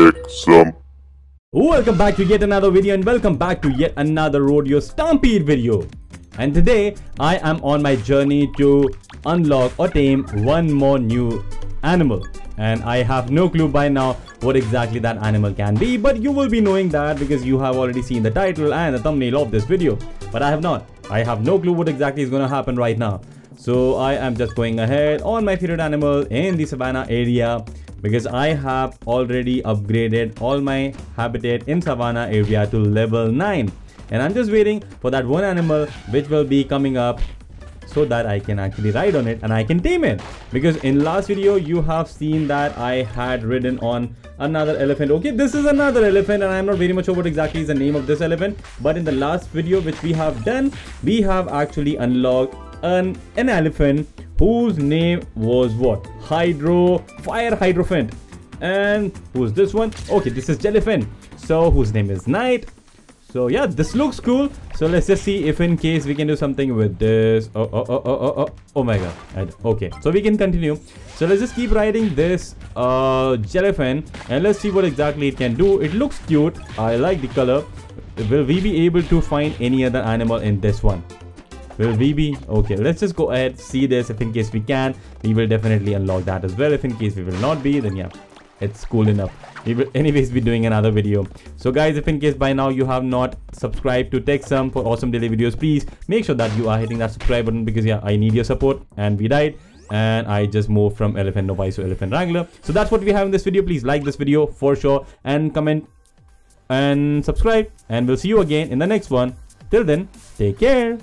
TechSome. Welcome back to yet another video and welcome back to yet another Rodeo Stampede video. And today I am on my journey to unlock or tame one more new animal. And I have no clue by now what exactly that animal can be but you will be knowing that because you have already seen the title and the thumbnail of this video. But I have not. I have no clue what exactly is going to happen right now. So I am just going ahead on my favorite animal in the savannah area because I have already upgraded all my habitat in savannah area to level 9 and I'm just waiting for that one animal which will be coming up so that I can actually ride on it and I can tame it. Because in last video you have seen that I had ridden on another elephant. Okay this is another elephant and I'm not very much sure what exactly is the name of this elephant. But in the last video which we have done we have actually unlocked an, an elephant whose name was what? Hydro fire hydrophant. And who's this one? Okay this is Jellephant. So whose name is knight? So yeah this looks cool. So let's just see if in case we can do something with this. Oh oh oh oh oh oh, oh my god. Okay. So we can continue. So let's just keep riding this uh Jellephant and let's see what exactly it can do. It looks cute. I like the color. Will we be able to find any other animal in this one will we be okay let's just go ahead see this if in case we can we will definitely unlock that as well if in case we will not be then yeah it's cool enough we will anyways be doing another video so guys if in case by now you have not subscribed to TechSome for awesome daily videos please make sure that you are hitting that subscribe button because yeah i need your support and we died and I just moved from Elephant Novice to Elephant Wrangler. So that's what we have in this video. Please like this video for sure and comment and subscribe and we'll see you again in the next one. Till then, take care.